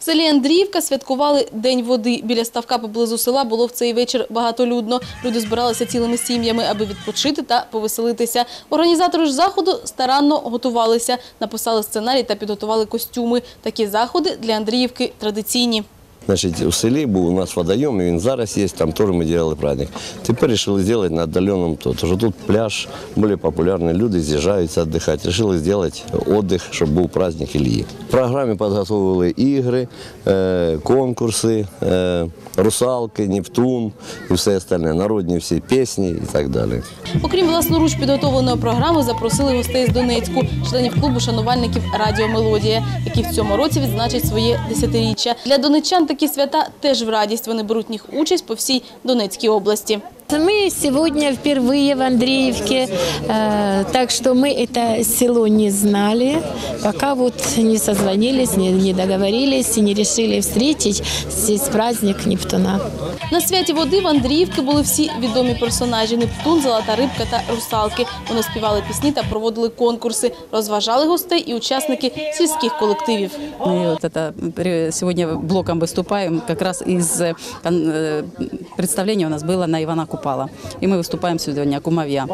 В селі Андріївка святкували День води. Біля ставка поблизу села було в цей вечір багатолюдно. Люди збиралися цілими сім'ями, аби відпочити та повеселитися. Організатори ж заходу старанно готувалися, написали сценарій та підготували костюми. Такі заходи для Андріївки традиційні. Значить, у селі був у нас водойом, і він зараз є, там теж ми робили праздник. Тепер вирішили зробити на віддаленому то, що тут пляж більш популярний, люди з'їжджаються віддихати. Рішили зробити віддих, щоб був праздник Ілії. В програмі підготовили ігри, е, конкурси, е, русалки, Нептун і все остальне, народні всі пісні і так далі. Окрім власноруч підготовленої програми, запросили гостей з Донецьку, членів клубу шанувальників Радіо Мелодія, які в цьому році відзначать своє десятиріччя. Для донеччан такі свята теж в радість. Вони беруть в них участь по всій Донецькій області. Мы сегодня впервые в Андреевке, э, так что мы это село не знали, пока вот не созвонились, не, не договорились и не решили встретить здесь праздник Нептуна. На святі води в Андріївки були всі відомі персонажі: Нептун, Золота рибка та русалки. Вони співали пісні та проводили конкурси, розважали гостей і учасники сільських колективів. Мы вот это при- сегодня блоком выступаем. Как раз из э, кон- э, представления у нас было на Ивана Купала. И мы выступаем сегодня кумовья.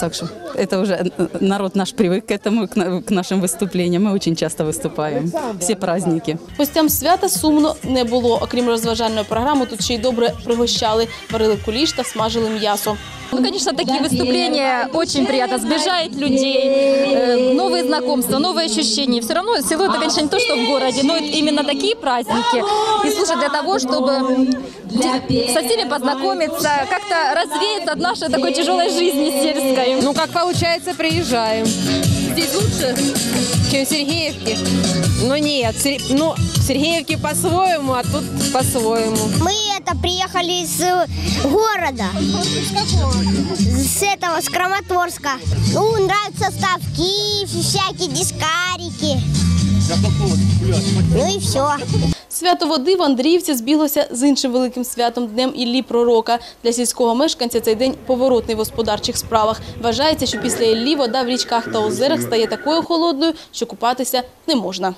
Так что это уже э, народ наш привык к этому, к на- к нашим выступлениям. Мы очень часто выступаем. Все праздники. Гостям свята сумно не було. Окрім розважальної програми, тут ще й добре пригощали, варили куліш та смажили м'ясо. Ну, конечно, такие выступления очень приятно, сближает людей, э, новые знакомства, новые ощущения. Все равно село это, конечно, не то, что в городе, но именно такие праздники. И слушай, для того, чтобы со всеми познакомиться, как-то развеяться от нашей такой тяжелой жизни сельской. Ну, как получается, приезжаем. здесь лучше. Чем в Сергеевке. Ну, нет, Сер- ну, в Сергеевке по-своему, а тут по-своему. Мы это приехали из э, города. С этого, с Краматорска. Ну, нравятся ставки, всякие дискарики. Ну и все. Свято води в Андріївці збіглося з іншим великим святом Днем Іллі Пророка. Для сільського мешканця цей день поворотний в господарчих справах. Вважається, що після Іллі вода в річках та озерах стає такою холодною, що купатися не можна.